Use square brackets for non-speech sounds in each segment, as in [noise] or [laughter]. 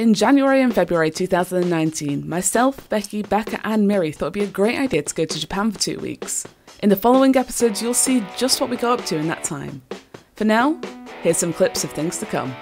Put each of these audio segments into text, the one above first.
In January and February 2019, myself, Becky, Becca, and Miri thought it'd be a great idea to go to Japan for two weeks. In the following episodes, you'll see just what we got up to in that time. For now, here's some clips of things to come.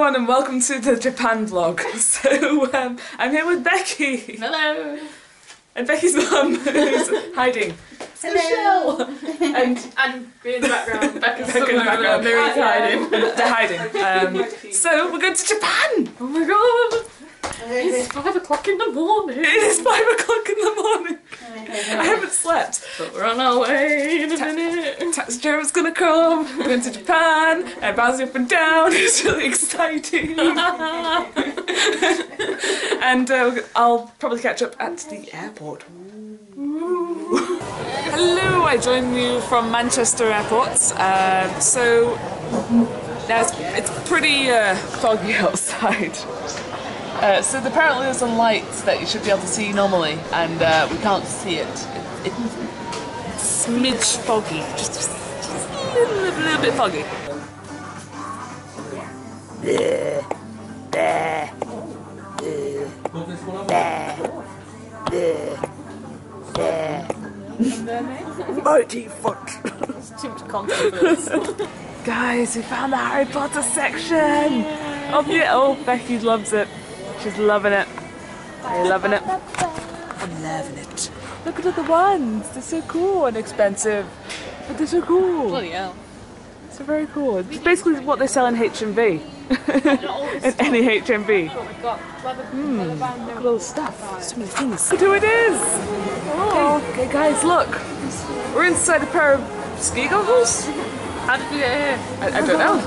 Everyone, and welcome to the Japan vlog. [laughs] So, um, I'm here with Becky. Hello. And Becky's mum, [laughs] who's hiding. Hello. And And be in the background. [laughs] Becky's Becca in the background. Miri's hiding. they're hiding. Um, so, we're going to Japan! Oh my god. It's five o'clock in the morning. It is five o'clock in the morning. I haven't slept. But we're on our way in a minute. Taxi driver's gonna come. We're going to Japan. And bouncing up and down. [laughs] It's really exciting. [laughs] and uh, I'll probably catch up at the airport. Hello, I join you from Manchester Airport. Um, so now it's, it's pretty uh, foggy [laughs] outside. Uh, so apparently there's a light that you should be able to see normally, and uh, we can't see it. it, it it's smidge foggy, just, just, just a little, little bit foggy. Mighty fuck. Too much content for this. [laughs] Guys, we found the Harry Potter section of the. Oh, Becky loves it. She's loving it. Are you loving it? I'm loving it. Look at all the ones. They're so cool and expensive, but they're so cool. Bloody hell. So very cool. It's basically what they sell in HMV. [laughs] in any HMV. Oh my god. Hmm. Look at all the stuff. So many things. Look who it is. Okay, okay, guys, look. We're inside a pair of ski goggles. How did we get here? I, I don't know.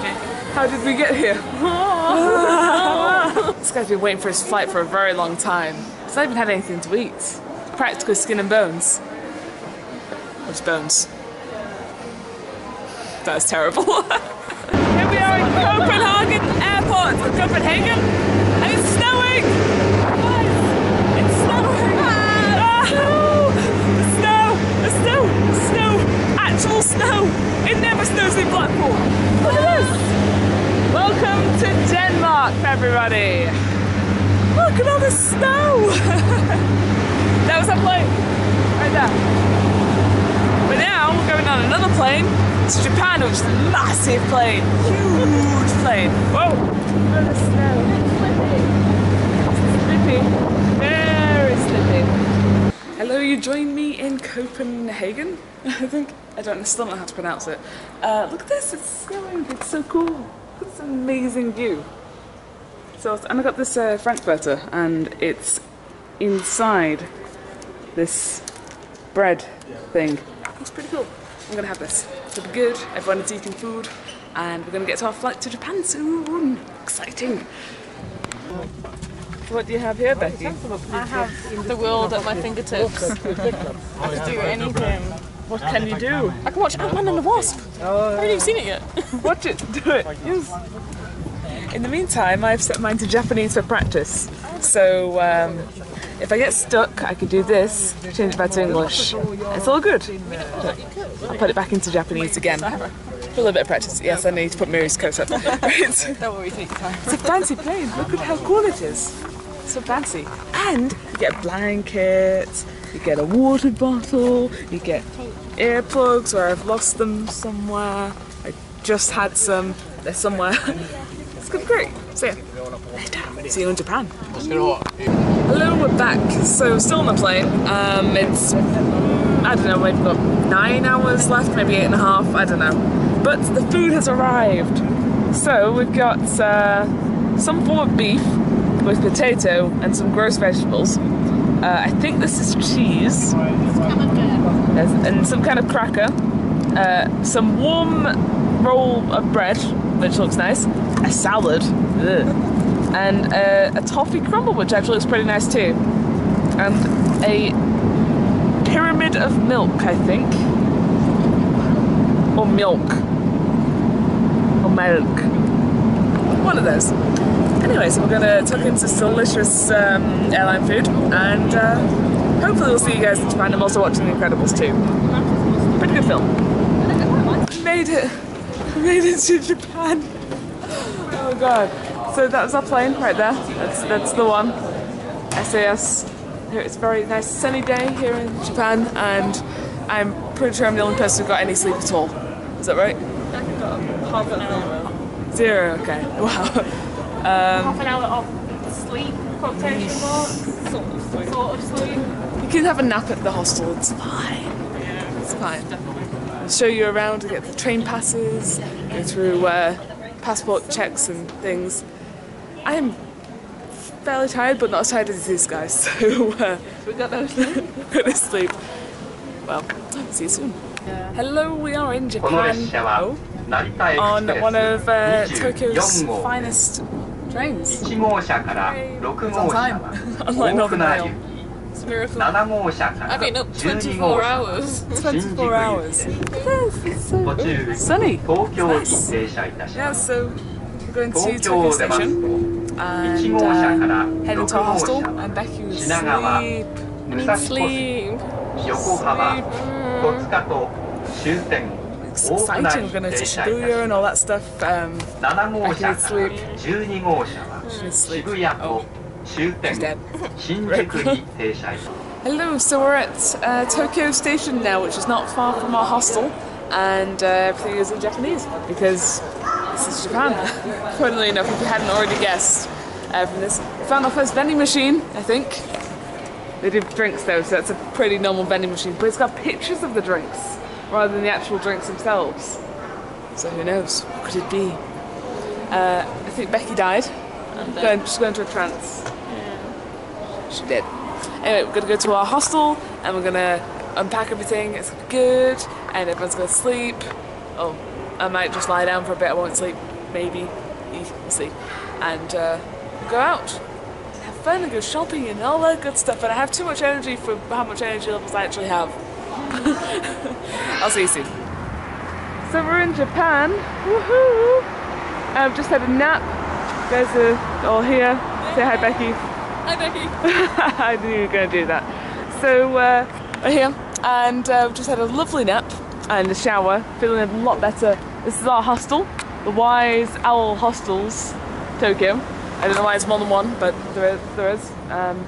How did we get here? [laughs] [laughs] this guy's been waiting for his flight for a very long time. He's not even had anything to eat. Practically skin and bones. What's bones? That was terrible. [laughs] Here we are in Copenhagen Airport. Copenhagen. And it's snowing! It's snowing! Ah, the snow! The snow! Snow! Actual snow! It never snows in Blackpool! To Denmark, everybody! Look at all the snow! [laughs] that was a plane! Right there. But now we're going on another plane to Japan, which is a massive plane. Huge plane. Whoa! Look at the snow. Very. Hello, you join me in Copenhagen, [laughs] I think. I don't I still know how to pronounce it. Uh, look at this, it's snowing, it's so cool. Look at this amazing view. So, and I got this uh, Frankfurter, and it's inside this bread thing. Looks pretty cool. I'm gonna have this. It'll be good. Everyone is eating food, and we're gonna get to our flight to Japan soon. Exciting. What do you have here, Becky? I have the world at my fingertips. [laughs] I can do anything. What can you do? I can watch Ant-Man and the Wasp. I haven't even seen it yet. [laughs] Watch it. Do it. Yes. In the meantime, I've set mine to Japanese for practice. So um, if I get stuck, I could do this, change it back to English. It's all good. I'll put it back into Japanese again. For a little bit of practice. Yes, I need to put Miri's coat up. [laughs] [laughs] Don't worry, take time. It's a fancy plane. Look at how cool it is. So fancy. And you get a blanket, you get a water bottle, you get earplugs where I've lost them somewhere. I just had some. They're somewhere. [laughs] it's gonna be great. So yeah. See you in Japan. Hello, we're back. So still on the plane. Um, it's I don't know, we've got nine hours left, maybe eight and a half. I don't know. But the food has arrived. So we've got uh, some form of beef with potato and some gross vegetables. Uh, I think this is cheese There's, and some kind of cracker. Uh, some warm roll of bread, which looks nice. A salad. Ugh. And uh, a toffee crumble, which actually looks pretty nice too. And a pyramid of milk, I think. Or milk. Or milk. One of those. Anyway, so we're gonna tuck into some delicious um, airline food and uh, hopefully we'll see you guys in Japan. I'm also watching The Incredibles 2. Pretty good film. Made it! [laughs] Made it to Japan! Oh god. So that was our plane right there. That's that's the one. SAS. It's a very nice sunny day here in Japan and I'm pretty sure I'm the only person who got any sleep at all. Is that right? I got half an hour. Zero, okay. [laughs] Wow. Um, Half an hour of sleep, quotation marks. Sort of sleep. You can have a nap at the hostel, it's fine. Yeah, it's fine. Show you around to get the train passes, go through uh, passport checks and things. I am fairly tired, but not as tired as these guys, [laughs] so uh, we got no sleep. [laughs] got no sleep. Well, see you soon. Yeah. Hello, we are in Japan oh. on one of uh, Tokyo's finest trains. 1号車から6号車は Unlike 大 Northern 船 Rail. 行 It's a miracle. 7号車から I've been up 12号 24車 hours. 24 hours. Yes, it's so 途中 sunny. 東京に停車いたし Yeah, ます so we're going to 東 Tokyo 京を出ます Station と and 1号車から uh, heading 6 to our 号 hostel 車 and は Becky was 品川 asleep. 武蔵小杉 Sleep. 横浜戸塚と終点 exciting. We're going to Shibuya and all that stuff. Um, I can sleep. I sleep. Oh, dead. [laughs] Hello, so we're at uh, Tokyo Station now, which is not far from our hostel, and uh, everything is in Japanese because this is Japan. [laughs] Funnily enough, if you hadn't already guessed uh, from this, we found our first vending machine, I think. They do drinks though, so that's a pretty normal vending machine, but it's got pictures of the drinks rather than the actual drinks themselves. So who knows? What could it be? Uh, I think Becky died. Going, she's going to a trance. She did. Anyway, we're gonna go to our hostel and we're gonna unpack everything. It's good, and everyone's gonna sleep. Oh, I might just lie down for a bit. I won't sleep. Maybe. We'll see. And uh, go out, have fun, and go shopping and all that good stuff. And I have too much energy for how much energy levels I actually have. [laughs] I'll see you soon. So we're in Japan. Woohoo! I've just had a nap. There's a all here. Say hi, Becky. Hi, Becky. [laughs] I knew you were going to do that. So uh, we're here, and uh, we've just had a lovely nap and a shower, feeling a lot better. This is our hostel, the Wise Owl Hostels, Tokyo. I don't know why it's more than one, but there is. There is. Um,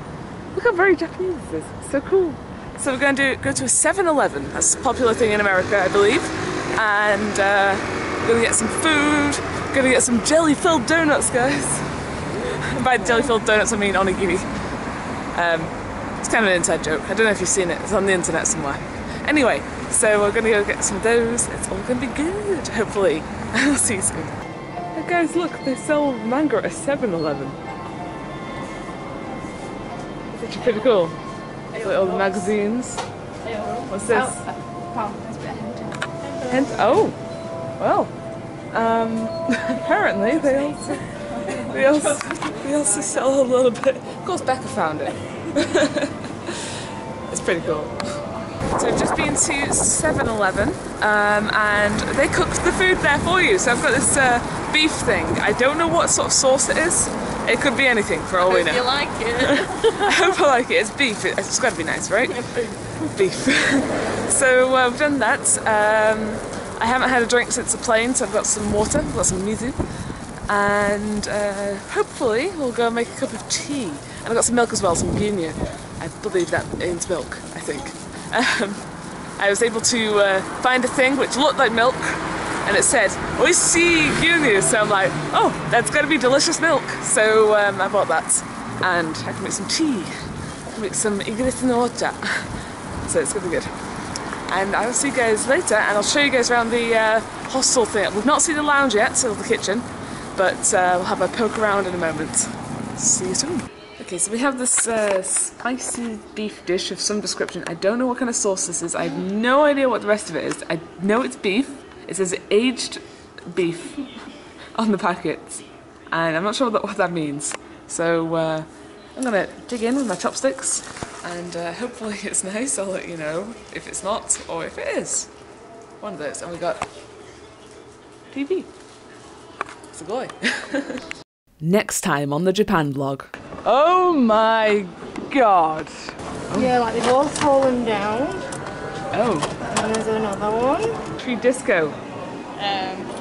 look how very Japanese this is. So cool. So we're going to go to a 7-Eleven. That's a popular thing in America, I believe. And uh, we're going to get some food. We're Going to get some jelly-filled donuts, guys. [laughs] By jelly-filled donuts, I mean onigiri. Um, it's kind of an inside joke. I don't know if you've seen it. It's on the internet somewhere. Anyway, so we're gonna go get some of those. It's all gonna be good, hopefully. [laughs] I'll see you soon. Hey guys, look, they sell manga at a 7-Eleven. It's actually pretty cool. The magazines. What's this? Hint. Oh, well. Um, [laughs] apparently they also they also they also sell a little bit. Of course, Becca found it. [laughs] it's pretty cool. So we've just been to 7-Eleven um, and they cooked the food there for you. So I've got this uh, beef thing. I don't know what sort of sauce it is. It could be anything for all we Hope you like it. [laughs] I hope I like it. It's beef. It's got to be nice, right? beef. beef. [laughs] so uh, we've done that. Um, I haven't had a drink since the plane, so I've got some water, I've got some mizu, and uh, hopefully we'll go and make a cup of tea. And I've got some milk as well, some ginyu. I believe that means milk, I think. [laughs] Um, I was able to uh, find a thing which looked like milk, and it said "Oishi gyunyu," so I'm like, oh, that's got to be delicious milk. So um, I bought that, and I can make some tea, make some igris no ocha. [laughs] So it's gonna be good. And I will see you guys later, and I'll show you guys around the uh, hostel thing. We've not seen the lounge yet, or the kitchen, but uh, we'll have a poke around in a moment. See you soon. Okay, so we have this uh, spicy beef dish of some description. I don't know what kind of sauce this is. I have no idea what the rest of it is. I know it's beef. It says aged beef on the packet, and I'm not sure what that, what that means. So uh, I'm gonna dig in with my chopsticks, and uh, hopefully it's nice. I'll let you know if it's not or if it is. One of those. And we got TV. It's a boy. [laughs] Next time on the Japan vlog. Oh my god. Yeah, like they've all fallen down. Oh, And there's another one. Tree disco. Um,